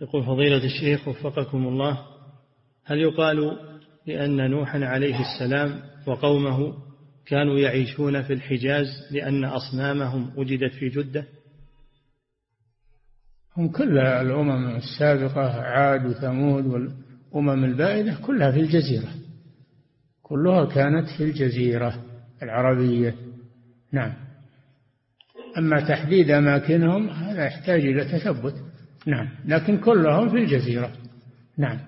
يقول فضيلة الشيخ وفقكم الله هل يقال لأن نوحا عليه السلام وقومه كانوا يعيشون في الحجاز لأن أصنامهم وجدت في جدة؟ هم كل الأمم السابقة عاد وثمود والأمم البائدة كلها في الجزيرة. كلها كانت في الجزيرة العربية. نعم. أما تحديد أماكنهم هذا يحتاج إلى تثبت. نعم. لكن كلهم في الجزيرة. نعم.